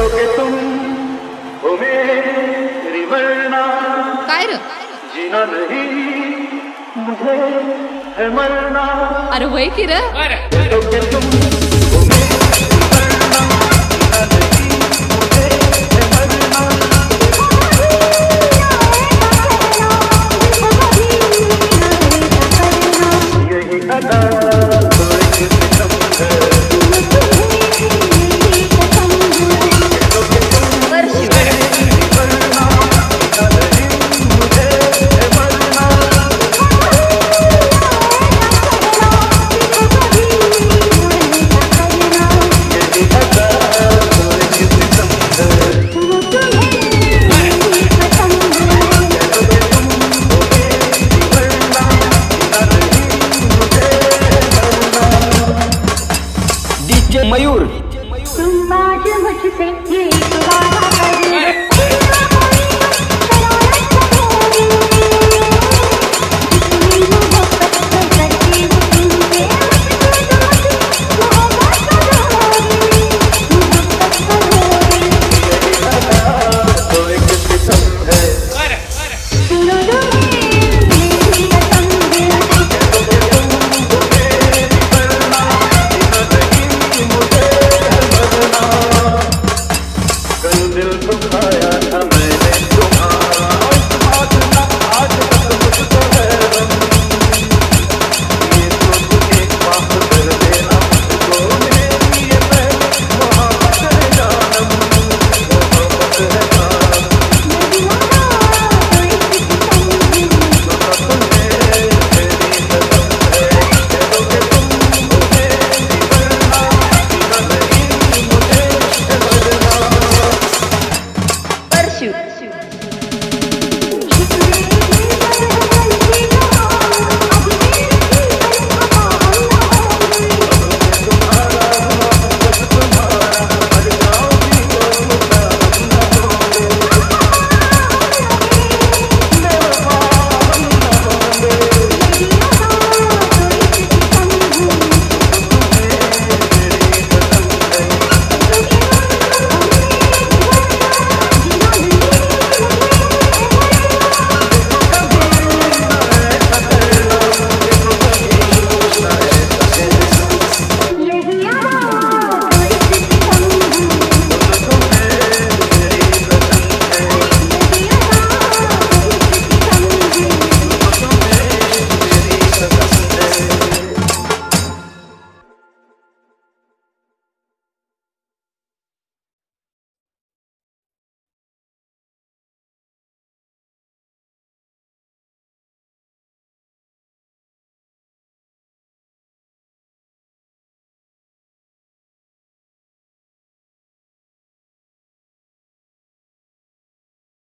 दोगे तुम हो मेरी काय र जीना नहीं मुझे है मरना। अरे वही की तो के तुम मयूर। तुम आज मुझसे ये करो